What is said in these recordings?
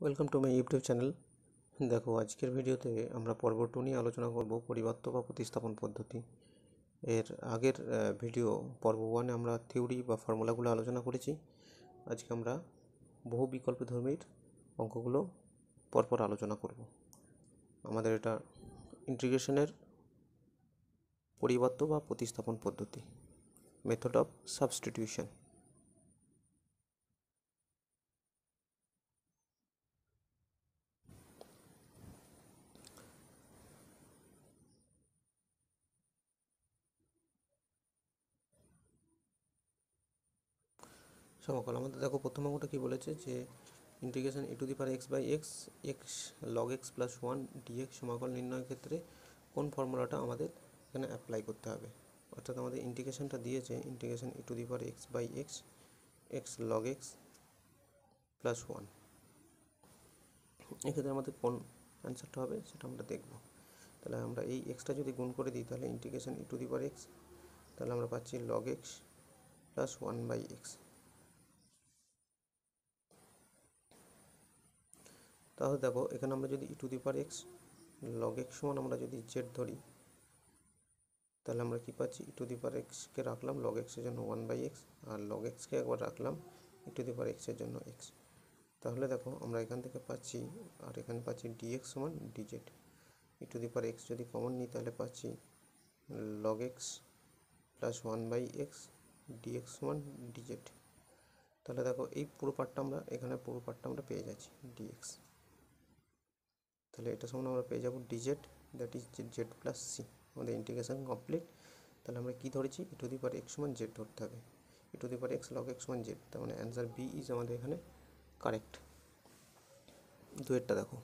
Welcome to my YouTube channel দেখো, আজকের ভিডিওতে আমরা পর্ব টু নিয়ে আলোচনা করব পরিবর্ত বা প্রতিস্থাপন পদ্ধতি। এর আগের ভিডিও পর্ব ওয়ানে আমরা থিওরি বা ফর্মুলাগুলো আলোচনা করেছি। আজকে আমরা বহু বিকল্প ধর্মীর অঙ্কগুলো পরপর আলোচনা করব। আমাদের এটা ইন্টিগ্রেশনের পরিবর্ত বা প্রতিস্থাপন পদ্ধতি। মেথড অফ সাবস্টিটিউশন সমাকল আমাদের দেখো প্রথম অঙ্কটা কি বলেছে যে integration e to the power x by x x log x plus one dx সমাকল নির্ণয়ের ক্ষেত্রে কোন ফর্মুলাটা আমাদের এখানে অ্যাপ্লাই করতে হবে? অর্থাৎ আমাদের ইন্টিগ্রেশনটা দিয়েছে integration e to the power x by x x log x plus one এক্ষেত্রে আমাদের কোন অ্যান্সারটা হবে সেটা আমরা দেখব। তাহলে আমরা এই এক্সটা যদি গুণ করে দিই তাহলে integration e to the power x তাহলে আমরা পাচ্ছি log x plus one by x তাহলে দেখো, এখানে আমরা যদি e to the power x log x সমান আমরা যদি জেড ধরি, তাহলে আমরা কী পাচ্ছি? ই টু দি পাওয়ার এক্সকে রাখলাম লগ এক্সের জন্য ওয়ান বাই এক্স আর লগ এক্সকে একবার রাখলাম ই টু দি পাওয়ার এক্সের জন্য এক্স তাহলে দেখো, আমরা এখান থেকে পাচ্ছি, আর এখানে পাচ্ছি ডিএক্স সমান dz e to the power x যদি কমন নিই, তাহলে পাচ্ছি log x plus one by x dx সমান ডিজেড তাহলে দেখো, এই পুরো পার্টটা আমরা, এখানে পুরো পার্টটা আমরা পেয়ে যাচ্ছি ডিএক্স তাহলে এটা সমান আমরা পেয়ে যাব dz that is z plus c আমাদের ইন্টিগ্রেশন কমপ্লিট তাহলে আমরা কী ধরেছি? E to the power x সমান জেড ধরতে হবে। E to the power x log x সমান জেড তার মানে অ্যান্সার বি ইজ আমাদের এখানে কারেক্ট দুয়েরটা দেখো।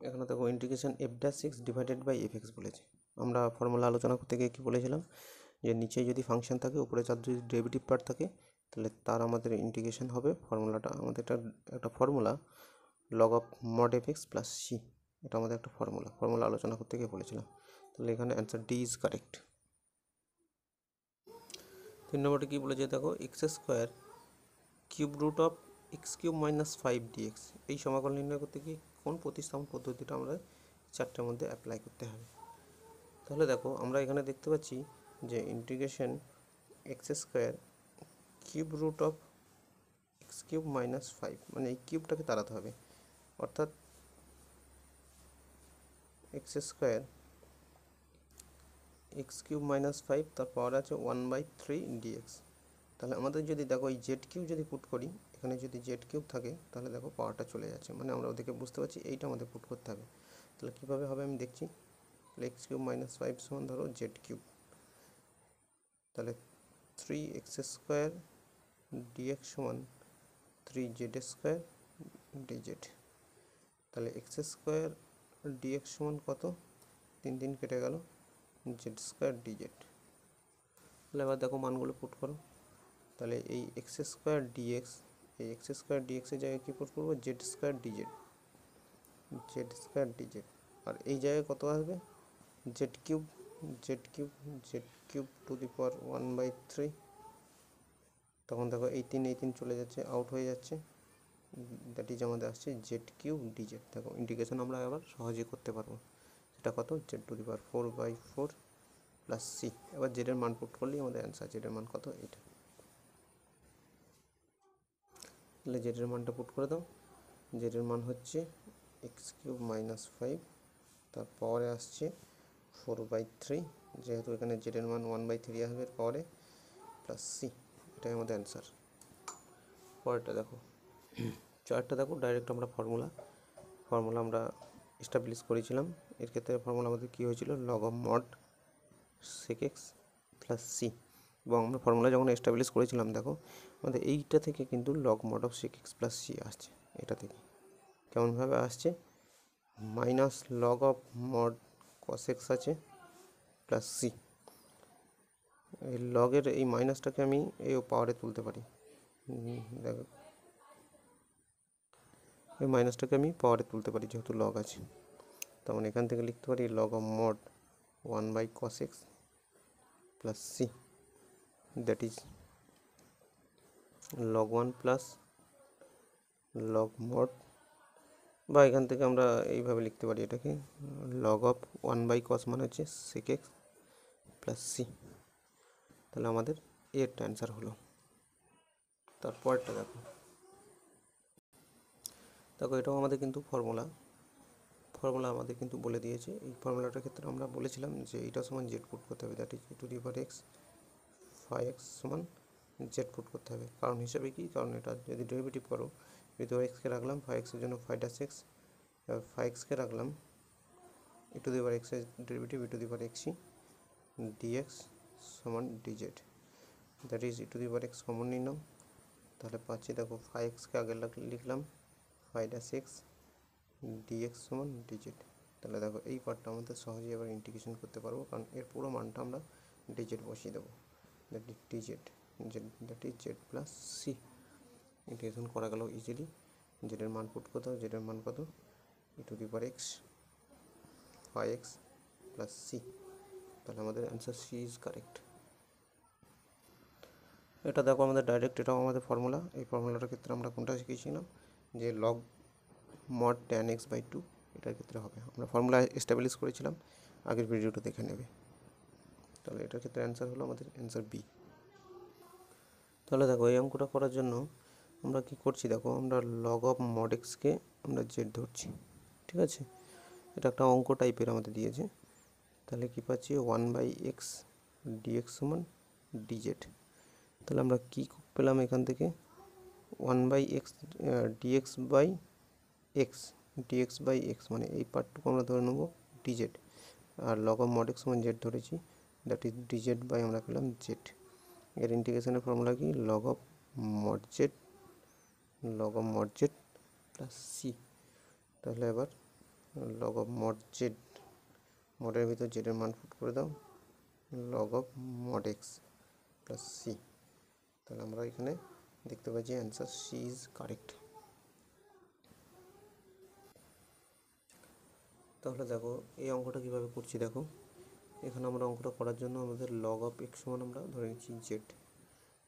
এখানে দেখো integration f dash six divided by f x বলেছে। আমরা ফর্মুলা আলোচনা করতে গিয়ে কী বলেছিলাম? যে নিচে যদি ফাংশন থাকে, উপরে চার যদি ডেরিভেটিভ পার্ট থাকে তাহলে তার আমাদের ইন্টিগ্রেশন হবে। ফর্মুলাটা আমাদের একটা একটা formula log of mod f x plus c এটা আমাদের একটা ফর্মুলা। ফর্মুলা আলোচনা করতে গিয়ে বলেছিলাম। তাহলে এখানে অ্যান্সার ডি ইজ কারেক্ট তিন নম্বরটি কী বলেছে দেখো x square cube root of x cube minus five dx এই সমাকল নির্ণয় করতে গিয়ে কোন প্রতিস্থাপন পদ্ধতিটা আমরা চারটের মধ্যে অ্যাপ্লাই করতে হবে। তাহলে দেখো, আমরা এখানে দেখতে পাচ্ছি যে integration x square cube root of x cube minus five মানে এই কিউবটাকে তাড়াতে হবে। অর্থাৎ x square x cube minus five, তার পাওয়ার আছে ওয়ান বাই থ্রি ডিএক্স। তাহলে আমাদের যদি দেখো এই জেড কিউব যদি পুট করি, এখানে যদি জেড কিউব থাকে, তাহলে দেখো পাওয়ারটা চলে যাচ্ছে। মানে আমরা ওদেরকে বুঝতে পারছি এইটা আমাদের পুট করতে হবে। তাহলে কীভাবে হবে আমি দেখছি, তাহলে এক্স কিউব মাইনাস ফাইভ সমান ধরো জেড কিউব। তাহলে থ্রি এক্স স্কোয়ার ডিএক্স সমান থ্রি জেড স্কোয়ার ডিজেড তাহলে এক্স স্কোয়ার ডিএক্স সমান কত? তিন তিন কেটে গেল জেড স্কোয়ার ডিজেড তাহলে এবার দেখো মানগুলো পুট করো। তাহলে এই এক্স স্কোয়ার ডিএক্স এই এক্স স্কোয়ার ডিএক্সের জায়গায় কী পুট করব? Z square dz z square dz আর এই জায়গায় কত আসবে? Z cube z cube z cube to the power one by three তখন দেখো এই তিন এই তিন চলে যাচ্ছে আউট হয়ে যাচ্ছে। দ্যাট ইজ আমাদের আসছে জেড কিউব ডিজেড দেখো ইন্টিগ্রেশন আমরা আবার সহজেই করতে পারব। সেটা কত? Z to the power four by four plus c এবার জেডের মান পুট করলেই আমাদের অ্যান্সার জেডের মান কত? এটা তাহলে জেডের মানটা পুট করে দাও। জেডের মান হচ্ছে এক্স কিউব মাইনাস ফাইভ তার পাওয়ারে আসছে ফোর বাই থ্রি যেহেতু এখানে জেডের মান ওয়ান বাই থ্রি আসবে পাওয়ারে প্লাস সি এটাই আমাদের অ্যান্সার পরেরটা দেখো। চারটা দেখো ডাইরেক্ট আমরা ফর্মুলা ফর্মুলা আমরা এস্টাবলিশ করেছিলাম। এর ক্ষেত্রে ফর্মুলা আমাদের কী হয়েছিল? Log of mod sec x plus c এবং আমরা ফর্মুলা যখন এস্টাবলিশ করেছিলাম, দেখো, আমাদের এইটা থেকে কিন্তু log mod of sec x plus c আসছে, এটা থেকে কেমনভাবে আসছে? Minus log of mod cos x আছে প্লাস সি লগের এই মাইনাসটাকে আমি এই পাওয়ারে তুলতে পারি। দেখো। এই মাইনাসটাকে আমি পাওয়ারে তুলতে পারি, যেহেতু লগ আছে। তার মানে এখান থেকে লিখতে পারি log of mod one by cos x plus c that is log one plus log mod বা এখান থেকে আমরা এইভাবে লিখতে পারি এটাকে। Log of one by cos মানে হচ্ছে সেক এক্স প্লাস সি তাহলে আমাদের এরটা অ্যান্সার হলো। তারপরটা দেখো। দেখো, এটাও আমাদের কিন্তু ফর্মুলা ফর্মুলা আমাদের কিন্তু বলে দিয়েছে। এই ফর্মুলাটার ক্ষেত্রে আমরা বলেছিলাম যে এইটা সমান জেড পুট করতে হবে। That is to the power x five x সমান জেড পুট করতে হবে। কারণ হিসাবে কি? কারণ এটা যদি ডেরিভেটিভ করো যদি এক্সকে রাখলাম ফাইভ এক্সের জন্য ফাইভ ডাস এক্স ফাইভ এক্সকে রাখলাম ই টু দি পাওয়ার এক্সের derivative E to the power এক্সি dx সমান DZ that is E to the power X common নিলাম। তাহলে পাচ্ছি দেখো ফাইভ এক্সকে আগে লিখলাম ফাইভ ডাস এক্স ডিএক্স সমান ডিজেড তাহলে দেখো এই পার্টটা আমাদের সহজেই এবার ইন্টিগ্রেশন করতে পারব, কারণ এর পুরো মানটা আমরা ডিজেড বসিয়ে দেবো। That is dz z that is z plus c integration করা গেল ইজিলি জেডের মান পুট কত জেডের মান কত? E to the power x five x plus c তাহলে আমাদের অ্যান্সার সি ইজ কারেক্ট এটা দেখো আমাদের ডাইরেক্ট এটাও আমাদের ফর্মুলা এই ফর্মুলাটার ক্ষেত্রে আমরা কোনটা শিখেছিলাম? যে log mod tan x by two এটার ক্ষেত্রে হবে। আমরা ফর্মুলা এস্টাবলিশ করেছিলাম, আগের ভিডিওটা দেখে নেবে। তাহলে এটার ক্ষেত্রে অ্যান্সার হলো আমাদের অ্যান্সার বি তাহলে দেখো, এই অঙ্কটা করার জন্য আমরা কি করছি? দেখো, আমরা লগ অফ মড এক্সকে আমরা জেড ধরছি। ঠিক আছে? এটা একটা অঙ্ক টাইপের আমাদের দিয়েছে। তাহলে কি পাচ্ছি? ওয়ান বাই এক্স ডিএক্স সমান ডিজেড তাহলে আমরা কী পেলাম এখান থেকে? One by x dx by x dx by x মানে এই পার্টটুকু আমরা ধরে নেব ডিজেড আর লগ অফ মড এক্স সমান জেড ধরেছি দ্যাট ইজ ডিজেড বাই আমরা পেলাম জেড এর ইন্টিগ্রেশনের ফর্মুলা কি? Log of mod z log of mod z plus c তাহলে এবার লগ অফ মড জেড মডের ভিতর জেডের মান ফুট করে দাও log of mod X plus C তাহলে আমরা এখানে দেখতে পাচ্ছি অ্যান্সার সি ইজ কারেক্ট তাহলে দেখো, এই অঙ্কটা কীভাবে করছি দেখো। এখানে আমরা অঙ্কটা করার জন্য আমাদের লগ অফ এক্স সমান আমরা ধরে নিচ্ছি জেড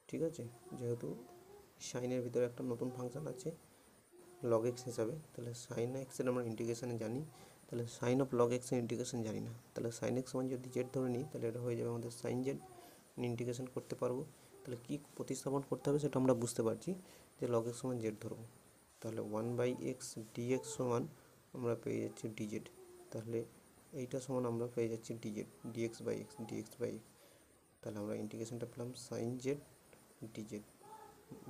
ঠিক আছে? যেহেতু সাইনের ভিতরে একটা নতুন ফাংশন আছে লগ এক্স হিসাবে, তাহলে সাইন এক্সের আমরা ইন্টিগ্রেশনে জানি। তাহলে সাইন অফ লগ এক্সের ইন্টিগ্রেশন জানি না। তাহলে সাইন এক্স সমান যদি জেড ধরে নিই, তাহলে এটা হয়ে যাবে আমাদের সাইন জেড ইন্টিগ্রেশন করতে পারব। তাহলে কী প্রতিস্থাপন করতে হবে সেটা আমরা বুঝতে পারছি যে লগ এক্স সমান জেড ধরবো। তাহলে ওয়ান বাই এক্স ডিএক্স সমান আমরা পেয়ে যাচ্ছি ডিজেড তাহলে এইটা সমান আমরা পেয়ে যাচ্ছি dz dx by x dx by x তাহলে আমরা ইন্টিগ্রেশনটা পেলাম sine z dz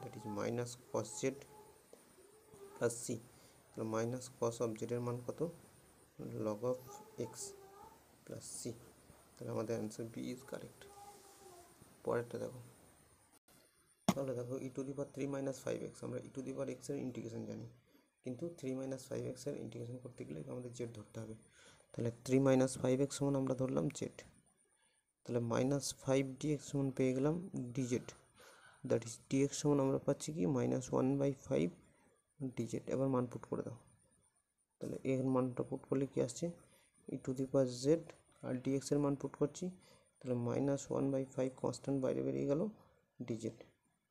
that is minus cos z plus c তাহলে মাইনাস কস অফ জেডের মান কত? Log of x plus c তাহলে আমাদের অ্যান্সার বি ইজ কারেক্ট পরেরটা দেখো। তাহলে দেখো e to the power three minus five x আমরা ই টু দি পাওয়ার এক্সের ইন্টিগ্রেশন জানি। কিন্তু থ্রি মাইনাস ফাইভ এক্সের ইন্টিগ্রেশন করতে গেলে আমাদের জেড ধরতে হবে। তাহলে থ্রি মাইনাস ফাইভ এক্স সমান আমরা ধরলাম জেড তাহলে মাইনাস ফাইভ ডি এক্স সমান পেয়ে গেলাম dz that is d x সমান আমরা পাচ্ছি কি? Minus one by five dz এবার মান পুট করে দাও। তাহলে এর মানটা পুট করলে কি আসছে? ই টু দি পাওয়ার জেড আর ডিএক্সের মান পুট করছি, তাহলে minus one by five constant বাইরে বেরিয়ে গেল ডিজেড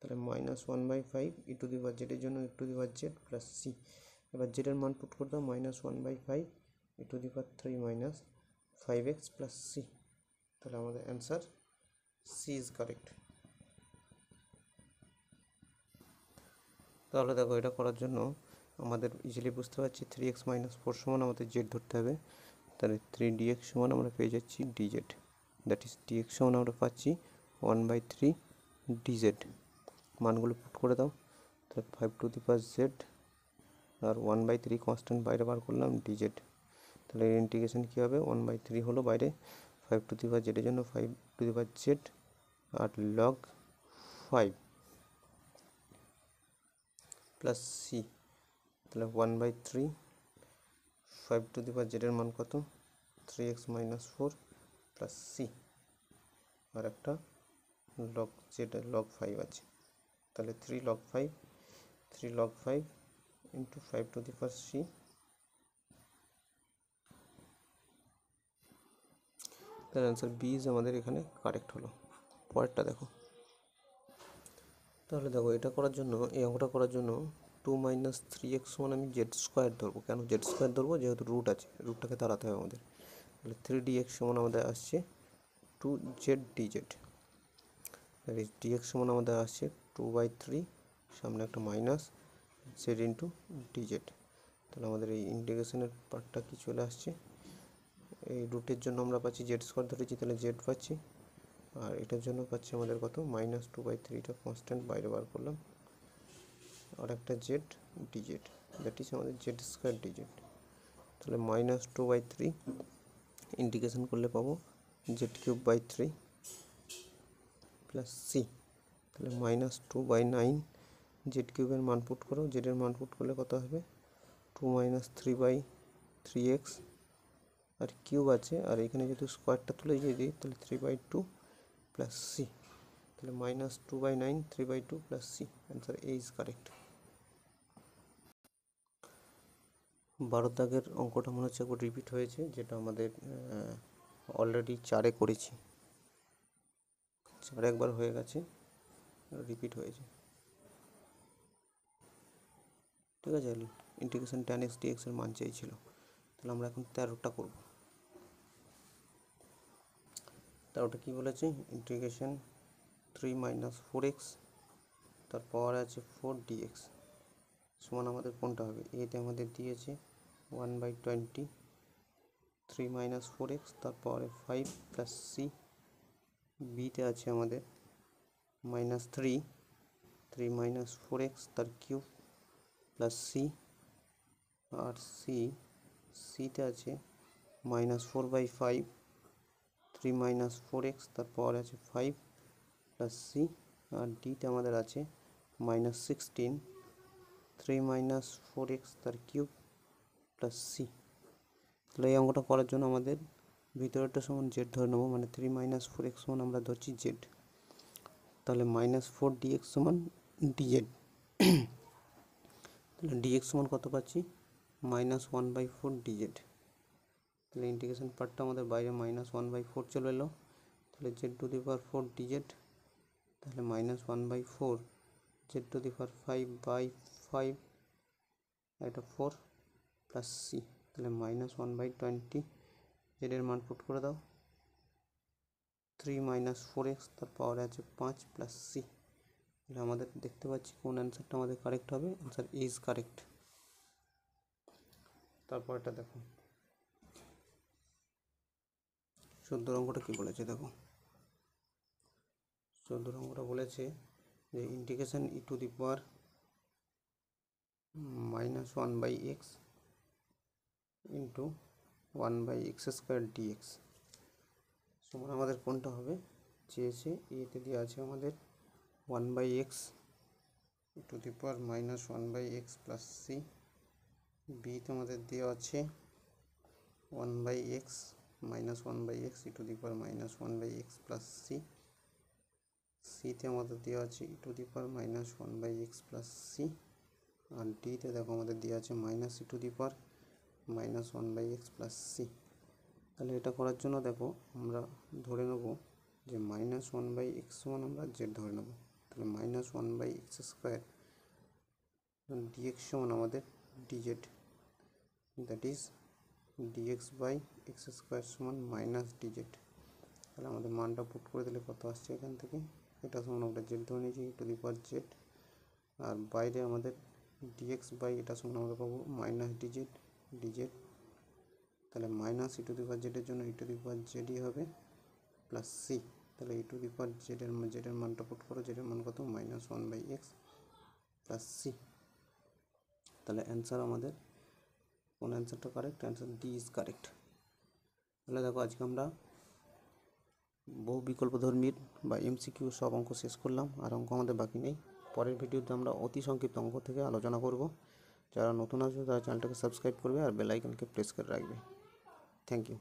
তাহলে minus one by five e to the power জেডের জন্য e to the power z plus c এবার জেডের মান পুট করে দাও minus one by five e to the power three minus five x plus c তাহলে আমাদের answer C is correct তাহলে দেখো এটা করার জন্য আমাদের ইজিলি বুঝতে পারছি থ্রি এক্স মাইনাস ফোর সমান আমাদের জেড ধরতে হবে। তাহলে থ্রি ডিএক্স সমান আমরা পেয়ে যাচ্ছি ডিজেড দ্যাট ইজ ডিএক্স সমান আমরা পাচ্ছি ওয়ান বাই থ্রি ডিজেড মানগুলো পুট করে দাও। তাহলে five to the power z R one by three constant বাইরে বার করলাম ডিজেড তাহলে এর ইন্টিগ্রেশন কী হবে? ওয়ান বাই থ্রি হলো বাইরে। ফাইভ টু দি পাস জেডের জন্য five to the power z R log five plus C তাহলে one by three five to the power জেডের মান কত? Three x minus four plus c আর একটা log Z log five আছে। তাহলে three log five three log five into five to the power c তাহলে answer B is আমাদের এখানে correct হলো। পরেরটা দেখো। তাহলে দেখো, এটা করার জন্য, এই অঙ্কটা করার জন্য টু মাইনাস থ্রি এক্স সমান আমি জেড স্কোয়ার ধরবো। কেন জেড স্কোয়ার ধরবো? যেহেতু রুট আছে রুটটাকে তাড়াতে হবে আমাদের। তাহলে থ্রি ডি এক্স সমান আমাদের আসছে two z d z d x সমান আমাদের আসছে টু বাই থ্রি সামনে একটা minus z into d z তাহলে আমাদের এই ইন্টিগ্রেশনের পার্টটা কি চলে আসছে? এই রুটের জন্য আমরা পাচ্ছি জেড স্কোয়ার ধরেছি, তাহলে জেড পাচ্ছি। আর এটার জন্য পাচ্ছি আমাদের কত? মাইনাস টু বাই থ্রিটা কনস্ট্যান্ট বাইরে বার করলাম। আর একটা জেড ডিজেড দ্যাট ইজ আমাদের জেড স্কোয়ার ডিজেড তাহলে minus two by three integration করলে পাবো Z cube by three plus C তাহলে minus two by nine Z কিউবের মান পুট করো জেডের মান পুট করলে কত হবে? Two minus three by three x R cube আছে, আর এখানে যদি স্কোয়ারটা তুলে দিয়ে দিই, তাহলে three by two plus C তাহলে minus two by nine three by two plus C answer A is correct বারো দাগের অঙ্কটা মনে হচ্ছে একবার রিপিট হয়েছে, যেটা আমাদের অলরেডি চারে করেছি। চারে একবার হয়ে গেছে রিপিট হয়েছে। ঠিক আছে ইন্টিগ্রেশন টেন এক্স ডিএক্স এর মান চাইছিল তাহলে আমরা এখন তেরোটা করব। তেরোটা কী বলেছে? Integration three minus four x তারপর আছে ফোর ডিএক্স সমান আমাদের কোনটা হবে? এতে আমাদের দিয়েছে one by twenty three minus four x তারপরে ফাইভ প্লাস সি বিতে আছে আমাদের minus three three minus four x তার কিউব প্লাস সি আর সি সিতে আছে minus four by five three minus four x তারপর আছে ফাইভ প্লাস সি আর ডিতে আমাদের আছে minus sixteen three minus four x তার কিউব প্লাস সি তাহলে এই অঙ্কটা করার জন্য আমাদের ভিতরেরটা সমান জেড ধরে নেব মানে থ্রি মাইনাস ফোর এক্স সমান আমরা ধরছি জেড তাহলে মাইনাস ফোর ডিএক্স সমান ডিজেড তাহলে ডিএক্স সমান কত পাচ্ছি? Minus one by four dz তাহলে ইন্টিগ্রেশন পার্টটা আমাদের বাইরে মাইনাস ওয়ান বাই ফোর চলে এলো। তাহলে Z to the power four dz তাহলে minus one by four Z to the power five by five এটা ফোর প্লাস সি তাহলে মাইনাস ওয়ান বাই টোয়েন্টি জেডের মান পুট করে দাও। থ্রি মাইনাস ফোর এক্স তার পাওয়ার আছে পাঁচ প্লাস সি তাহলে আমাদের দেখতে পাচ্ছি কোন অ্যান্সারটা আমাদের কারেক্ট হবে। অ্যান্সার ইজ কারেক্ট তারপর এটা দেখো। চোদ্দ অঙ্কটা কী বলেছে দেখো? চোদ্দ অঙ্কটা বলেছে যে integration e to the power minus one by x into one by x square dx সমান আমাদের কোনটা হবে? চেয়েছে এতে দেওয়া আছে আমাদের one by x to the power minus one by x plus C বিতে আমাদের দেওয়া আছে one by x minus one by x e to the power minus one by x plus C সিতে আমাদের দেওয়া আছে e to the power minus one by x plus C আর ডিতে দেখো আমাদের দেওয়া আছে minus e to the power minus one by x plus C. তাহলে এটা করার জন্য দেখো, আমরা ধরে নেব যে মাইনাস ওয়ান বাই এক্স সমান আমরা জেড ধরে নেব। তাহলে minus one by x square dx সমান আমাদের dz that is dx by x square সমান মাইনাস ডিজেড তাহলে আমাদের মানটা পুট করে দিলে কত আসছে এখান থেকে? এটা সমান আমরা জেড ধরে নিয়েছি, টু দি পাওয়ার জেড। আর বাইরে আমাদের ডিএক্স বাই এটা সমান আমরা পাবো মাইনাস ডিজেড ডিজেড। তাহলে minus E to the power জেডের জন্য ই টু দি পাওয়ার জেডই হবে প্লাস সি তাহলে ই টু দি পাওয়ার জেডের জেডের মানটা পুট করো জেডের মান কত? Minus one by x plus C তাহলে অ্যান্সার আমাদের কোন অ্যান্সারটা correct answer D is correct তাহলে দেখো আজকে আমরা বহু বিকল্প ধর্মীর বা এমসিকিউ সব অঙ্ক শেষ করলাম, আর অঙ্ক আমাদের বাকি নেই। পরের ভিডিওতে আমরা অতি সংক্ষিপ্ত অঙ্ক থেকে আলোচনা করব। যারা নতুন আসবে তারা চ্যানেলটাকে সাবস্ক্রাইব করবে আর বেল আইকনকে প্রেস করে রাখবে। Thank you